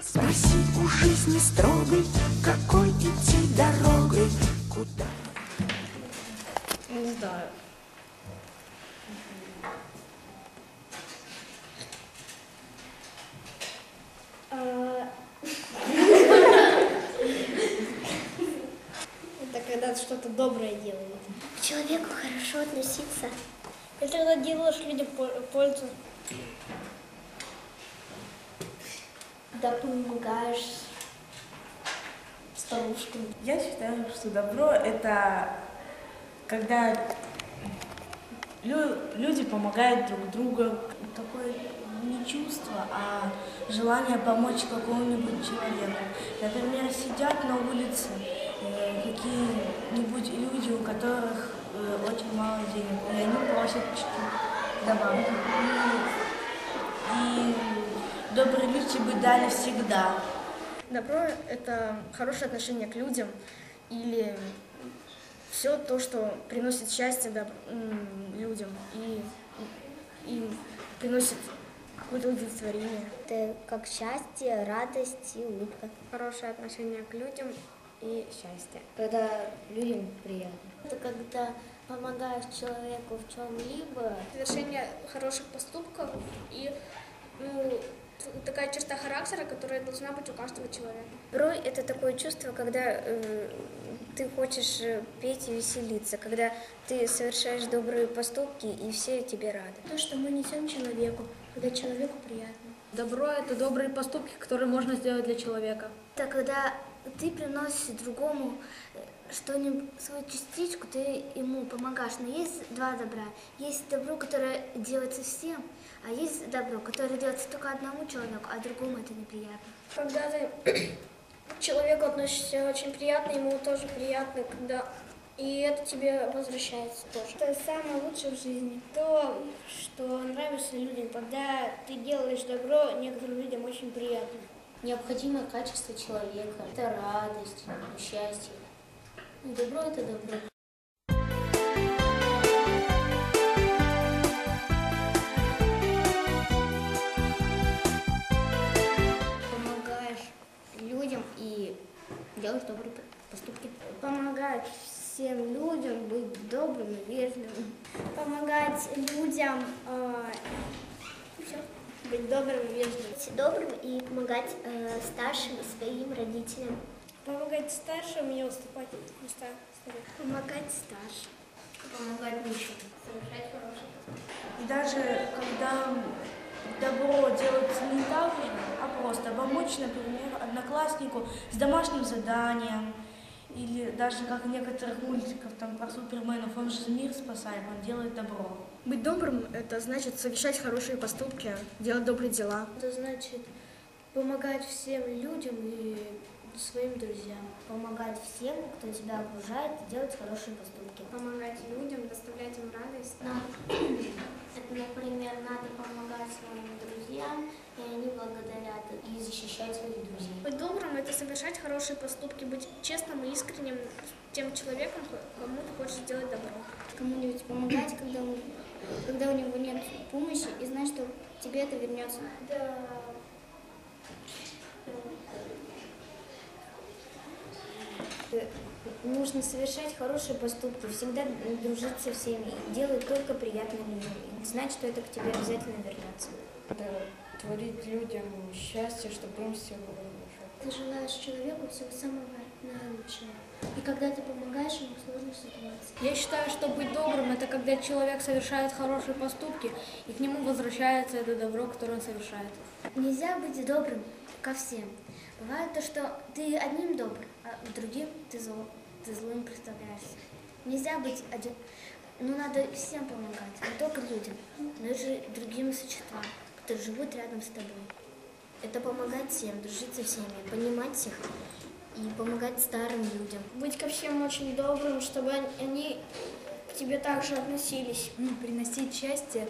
Спроси у жизни строгой, какой идти дорогой, куда. Не знаю. Это когда ты что-то доброе делаешь. К человеку хорошо относиться. Это когда делаешь людям по- пользу. Когда помогаешь старушкам. Я считаю, что добро это когда лю- люди помогают друг другу. Такое не чувство, а желание помочь какому-нибудь человеку. Например, сидят на улице э, какие-нибудь люди, у которых э, очень мало денег, и они просят добавки. И, и добрые люди бы дали всегда. Добро – это хорошее отношение к людям или все то, что приносит счастье доб- людям и, и им приносит какое-то удовлетворение. Это как счастье, радость и улыбка. Хорошее отношение к людям и счастье. Когда людям приятно. Это когда помогаешь человеку в чем-либо. совершение хороших поступков и ну, такая черта характера, которая должна быть у каждого человека. Добро – это такое чувство, когда э, ты хочешь э, петь и веселиться, когда ты совершаешь добрые поступки, и все тебе рады. То, что мы несем человеку, когда человеку приятно. Добро – это добрые поступки, которые можно сделать для человека. Это когда ты приносишь другому э, что-нибудь, свою частичку, ты ему помогаешь. Но есть два добра. Есть добро, которое делается всем, а есть добро, которое делается только одному человеку, а другому это неприятно. Когда ты к человеку относишься очень приятно, ему тоже приятно, когда и это тебе возвращается тоже. Это самое лучшее в жизни. То, что нравится людям, когда ты делаешь добро, некоторым людям очень приятно. Необходимое качество человека – это радость, счастье. Добро – это добро. Помогаешь людям и делаешь добрые поступки. Помогать всем людям, быть добрым и вежливым. Помогать людям э, всё, быть добрым и вежливым. Быть добрым и помогать э, старшим и своим родителям. Помогать старшим и уступать места старым. Помогать старшим. Помогать нищим. Совершать хорошие И даже когда добро делается не так а просто помочь, например, однокласснику с домашним заданием, или даже как в некоторых мультиках там про суперменов, он же мир спасает, он делает добро. Быть добрым – это значит совершать хорошие поступки, делать добрые дела. Это значит помогать всем людям и своим друзьям. Помогать всем, кто тебя окружает, и делать хорошие поступки. Помогать людям, доставлять им радость. Это, например, надо помогать своим друзьям, и они благодарят и защищать своих друзей. Быть добрым – это совершать хорошие поступки, быть честным и искренним тем человеком, кому ты хочешь сделать добро. Кому-нибудь помогать, когда, он, когда у него нет помощи, и знать, что тебе это вернется. Нужно совершать хорошие поступки, всегда дружить со всеми, делать только приятным людям, и знать, что это к тебе обязательно вернется. творить людям счастье, чтобы им все было хорошо. Ты желаешь человеку всего самого наилучшего. И когда ты помогаешь ему в сложной ситуации. Я считаю, что быть добрым – это когда человек совершает хорошие поступки, и к нему возвращается это добро, которое он совершает. Нельзя быть добрым ко всем. Бывает то, что ты одним добр, а другим ты, зло, ты злым представляешься. Нельзя быть один. Ну, надо всем помогать, не только людям, но и же другим существам, которые живут рядом с тобой. Это помогать всем, дружить со всеми, понимать всех и помогать старым людям. Быть ко всем очень добрым, чтобы они- к тебе также относились. Ну, приносить счастье,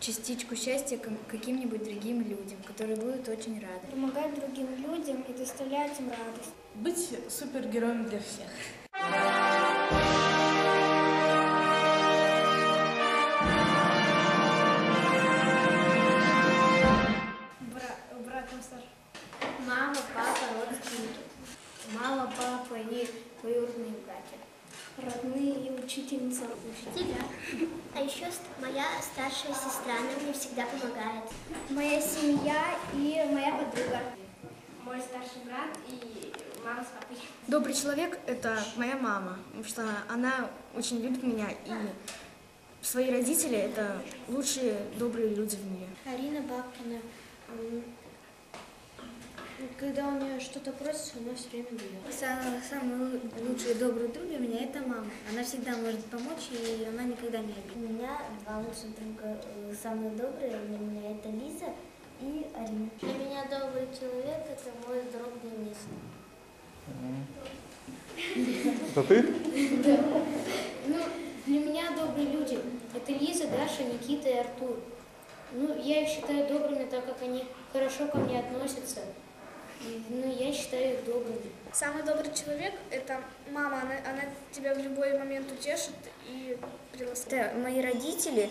частичку счастья каким-нибудь другим людям, которые будут очень рады. Помогать другим людям и доставлять им радость. Быть супергероем для всех. Мама, папа, родственники. Мама, папа и братья. Родные и учительница. Учителя. А еще моя старшая сестра, она мне всегда помогает. Моя семья и моя подруга. Мой старший брат и мама с папой. Добрый человек – это моя мама, потому что она очень любит меня, и свои родители – это лучшие добрые люди в мире. Арина Бабкина. Когда у нее что-то просится, она все время дает. Самый, самый лучший и добрый друг для меня это мама. Она всегда может помочь, и она никогда не обидит. У меня два лучших друга, э, самые добрые для меня это Лиза и Арина. Для меня добрый человек это мой друг Денис. Это ты? Ну, для меня добрые люди. Это Лиза, Даша, Никита и Артур. Ну, я их считаю добрыми, так как они хорошо ко мне относятся. Ну, я считаю их добрыми. Самый добрый человек – это мама, она, она тебя в любой момент утешит и приласкает. Это мои родители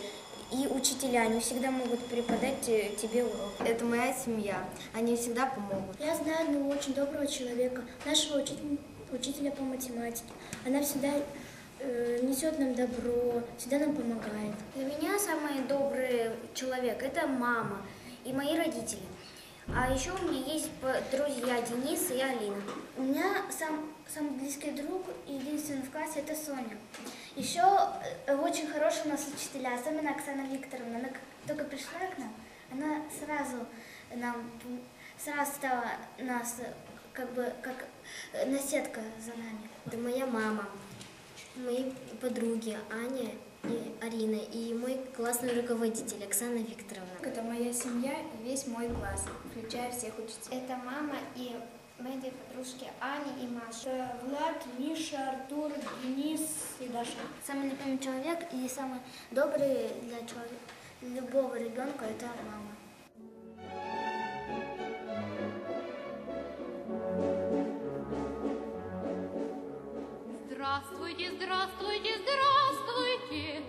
и учителя, они всегда могут преподать те- тебе урок. Это моя семья, они всегда помогут. Я знаю одного очень доброго человека, нашего учителя, учителя по математике. Она всегда э, несет нам добро, всегда нам помогает. Для меня самый добрый человек это мама и мои родители. А еще у меня есть друзья Денис и Алина. У меня сам, самый близкий друг и единственный в классе это Соня. Еще э, очень хорошие у нас учителя, особенно Оксана Викторовна. Она как только пришла к нам, она сразу нам сразу стала нас э, как бы как э, наседка за нами. Это моя мама, мои подруги Аня и Арина и мой классный руководитель Оксана Викторовна. Это моя семья и весь мой класс, включая всех учителей. Это мама и мои две подружки Аня и Маша. Влад, Миша, Артур, Денис и Даша. Самый любимый человек и самый добрый для человека, любого ребенка это мама. Здравствуйте, здравствуйте, здравствуйте,